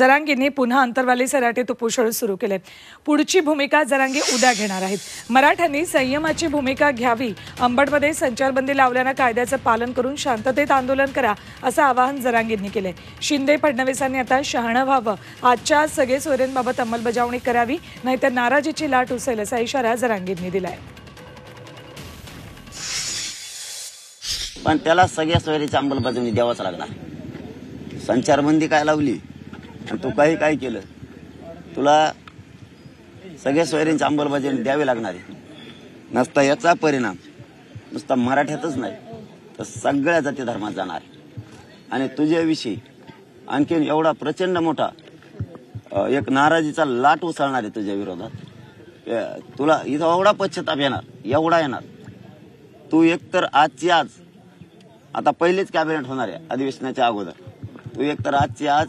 जरांगींनी पुन्हा अंतरवाली सराटीत उपोषण सुरू केले. पुढची भूमिका जरांगी उद्या घेणार आहेत. मराठ्यांनी संयमाची भूमिका घ्यावी अंबडमध्ये संचारबंदी लावल्यानं कायद्याचं पालन करून शांततेत आंदोलन करा असं आवाहन जरांगींनी केले. शिंदे फडणवीसांनी आता शहाणं व्हावं. आजच्या सगळे सोयऱ्यांबाबत अंमलबजावणी करावी नाहीतर नाराजीची लाट उसेल असा इशारा जरांगींनी दिलाय. पण त्याला सगळ्या सोयरीची अंमलबजावणी द्यावाच लागणार. संचारबंदी काय लावली? तू काही काय केलं? तुला सगळ्या सोयरींची अंमलबजावणी द्यावी लागणार आहे. नसता याचा परिणाम नुसता मराठ्यातच नाही तर सगळ्या जाती धर्मात जाणार आणि तुझ्याविषयी आणखीन एवढा प्रचंड मोठा एक नाराजीचा लाट उसळणार आहे तुझ्या विरोधात. तुला इथं एवढा पश्चाताप येणार एवढा येणार. तू एकतर आजची आज आता पहिलेच कॅबिनेट होणार आहे अधिवेशनाच्या अगोदर. तू एकतर आजची आज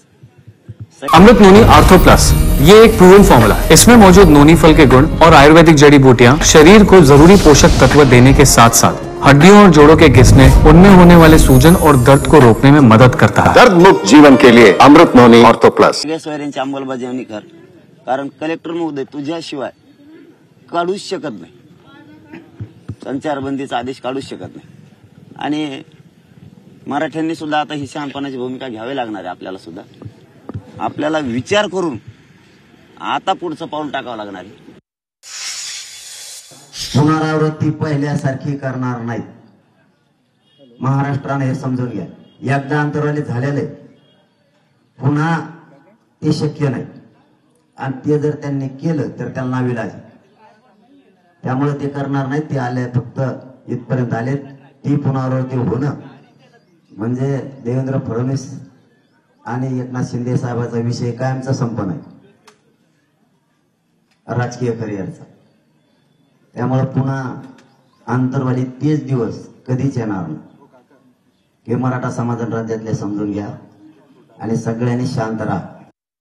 अमृत नोनी आर्थो प्लस ये एक प्रूवन फॉर्मूला है। इसमें मौजूद नोनी फल के गुण और आयुर्वेदिक जड़ी बूटियाँ शरीर को ज़रूरी पोषक तत्व देने के साथ साथ हड्डियों और जोड़ों के घिसने उनमें होने वाले सूजन और दर्द को रोकने में मदद करता है। दर्द मुक्त जीवन के लिए अमृत नोनी ऑर्थो प्लस सोयऱ्यांची अंमलबजावणी कर कारण कलेक्टर महोदय तुझ्याशिवाय काढूच शकत नाही. संचारबंदीचा आदेश काढूच शकत नाही. आणि मराठ्यांनी सुद्धा आता ही शहाणपणाची भूमिका घ्यावी लागणार आहे आपल्याला सुद्धा. आपल्याला विचार करून आता पुढचं पाऊल टाकावं लागणार आहे. पुनरावृत्ती पहिल्यासारखी करणार नाहीत. महाराष्ट्राने हे समजून घ्या. एकदा अंतरवाली झालेले पुन्हा ते शक्य नाही. आणि ते जर त्यांनी केलं तर त्याला विलाज त्यामुळे ते करणार नाही ते आले फक्त इथपर्यंत आलेत. ती पुनरावृत्ती होणं म्हणजे देवेंद्र फडणवीस आणि एकनाथ शिंदे साहेबाचा विषय कायमचा संपन आहे. राजकीय करिअरचा. त्यामुळे पुन्हा आंतरवाली तेच दिवस कधीच येणार नाही. हे मराठा समाधान राज्यातले समजून घ्या. आणि सगळ्यांनी शांत राहा.